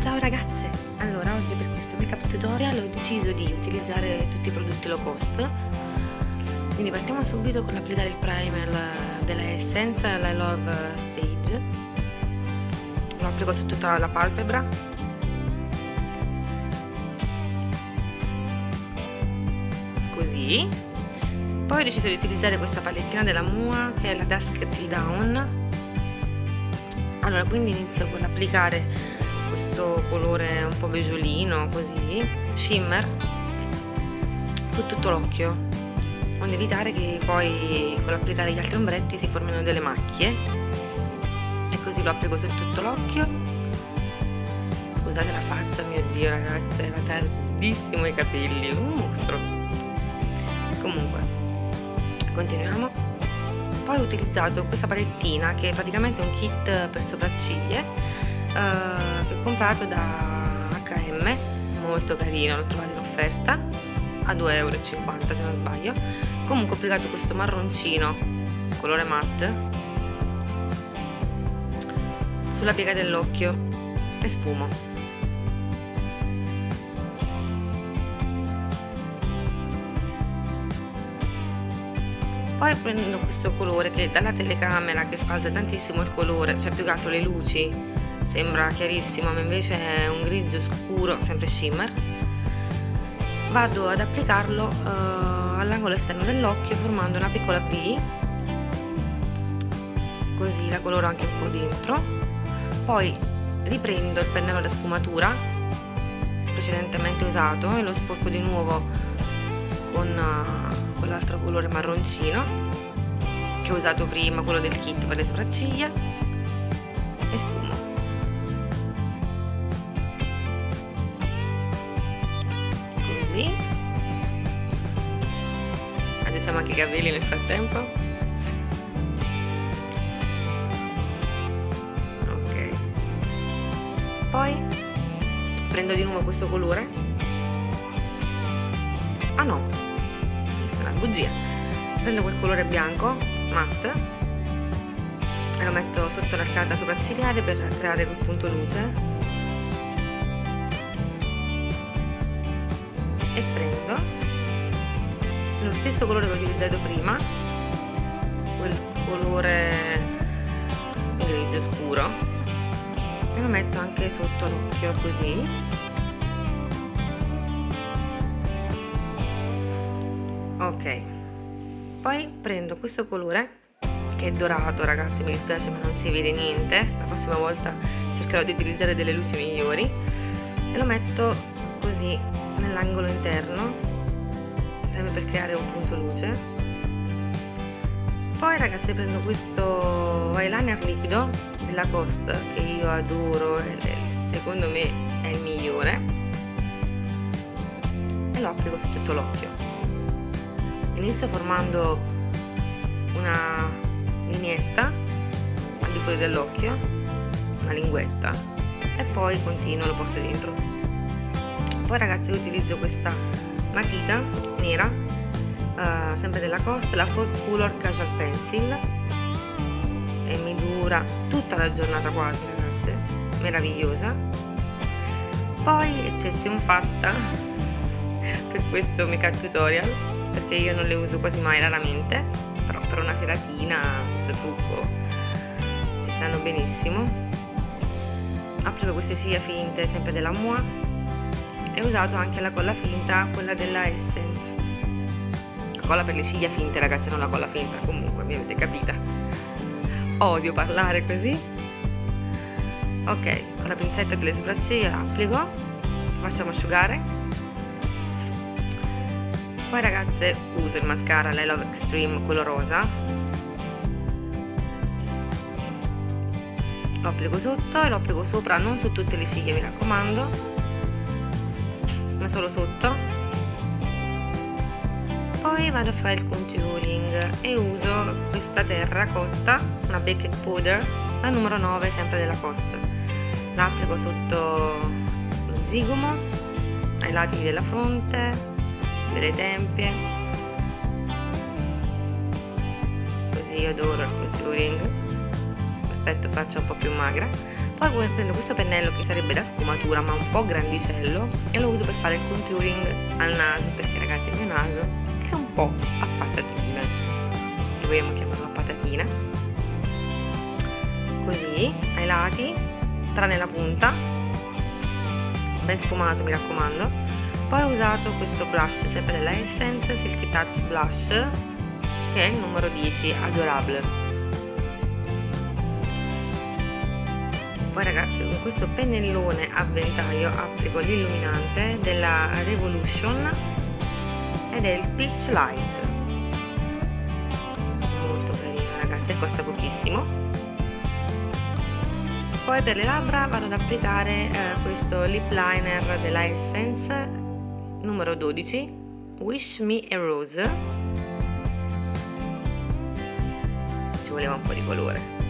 Ciao ragazze! Allora, oggi per questo make up tutorial ho deciso di utilizzare tutti i prodotti low cost. Quindi partiamo subito con l'applicare il primer della Essence, la Love Stage. Lo applico su tutta la palpebra. Così. Poi ho deciso di utilizzare questa palettina della Mua che è la Dusk Till Down. Allora quindi inizio con l'applicare questo colore un po' beggiolino così shimmer su tutto l'occhio. Onde evitare che poi con l'applicare gli altri ombretti si formino delle macchie. E così lo applico su tutto l'occhio. Scusate la faccia mio dio ragazze era tardissimo i capelli un mostro. Comunque continuiamo. Poi ho utilizzato questa palettina che è praticamente un kit per sopracciglia uh, che ho comprato da H&M molto carino, l'ho trovato in offerta a 2,50 euro se non sbaglio. Comunque ho applicato questo marroncino colore matte sulla piega dell'occhio e sfumo. Poi prendo questo colore che dalla telecamera che sfalza tantissimo il colore cioè più che altro le luci sembra chiarissimo ma invece è un grigio scuro sempre shimmer. Vado ad applicarlo uh, all'angolo esterno dell'occhio formando una piccola V così la coloro anche un po' dentro. Poi riprendo il pennello da sfumatura precedentemente usato e lo sporco di nuovo con uh, quell'altro colore marroncino che ho usato prima, quello del kit per le sopracciglia e sfumo aggiustiamo anche i capelli nel frattempo? Ok. Poi prendo di nuovo questo colore. Ah no. Questa è una bugia. Prendo quel colore bianco matte e lo metto sotto l'arcata sopraccigliare per creare quel punto luce. E prendo stesso colore che ho utilizzato prima quel colore grigio scuro e lo metto anche sotto l'occhio così. Ok. Poi prendo questo colore che è dorato ragazzi mi dispiace ma non si vede niente. La prossima volta cercherò di utilizzare delle luci migliori. E lo metto così nell'angolo interno sempre per creare un punto luce. Poi ragazzi prendo questo eyeliner liquido della Cost che io adoro secondo me è il migliore. E lo applico su tutto l'occhio. Inizio formando una lineetta al di fuori dell'occhio una linguetta e poi continuo lo porto dentro. Poi ragazzi utilizzo questa matita nera uh, sempre della Cost la Ford Color Casual Pencil. E mi dura tutta la giornata quasi ragazze. Meravigliosa. Poi eccezione fatta per questo make tutorial perché io non le uso quasi mai raramente però per una seratina questo trucco ci stanno benissimo. Applico queste ciglia finte sempre della Mua ho usato anche la colla finta, quella della Essence. La colla per le ciglia finte, ragazzi, non la colla finta, comunque mi avete capita. Odio parlare così. Ok, con la pinzetta delle sopracciglia applico, facciamo asciugare. Poi ragazze uso il mascara la Love Extreme, quello rosa. Lo applico sotto e lo applico sopra, non su tutte le ciglia mi raccomando ma solo sotto. Poi vado a fare il contouring e uso questa terracotta una baking powder la numero 9 sempre della Cost la applico sotto lo zigomo ai lati della fronte delle tempie. Così adoro il contouring perfetto faccia un po' più magra poi prendo questo pennello che sarebbe da sfumatura ma un po' grandicello e lo uso per fare il contouring al naso perché ragazzi il mio naso è un po' a patatina se vogliamo chiamarlo a patatina. Così ai lati tranne la punta. Ben sfumato mi raccomando. Poi ho usato questo blush sempre della Essence Silky Touch Blush che è il numero 10 adorable poi ragazzi con questo pennellone a ventaglio applico l'illuminante della Revolution ed è il Peach Light. Molto carino ragazzi e costa pochissimo. Poi per le labbra vado ad applicare eh, questo lip liner della Essence numero 12 Wish Me a Rose. Ci voleva un po' di colore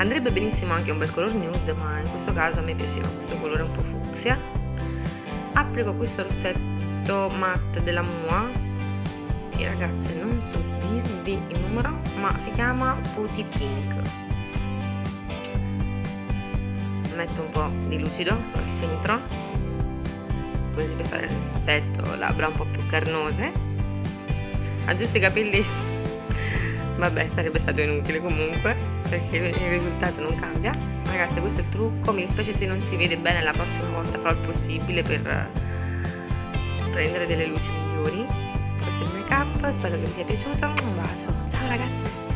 andrebbe benissimo anche un bel color nude ma in questo caso a me piaceva questo colore un po' fucsia. Applico questo rossetto matte della Mua che ragazzi non so dirvi il numero ma si chiama Putty Pink. Metto un po' di lucido sul centro così per fare l'effetto labbra un po' più carnose. Aggiusto i capelli vabbè sarebbe stato inutile comunque perché il risultato non cambia. Ragazzi questo è il trucco mi dispiace se non si vede bene la prossima volta farò il possibile per prendere delle luci migliori. Questo è il make up spero che vi sia piaciuto un bacio. Ciao ragazzi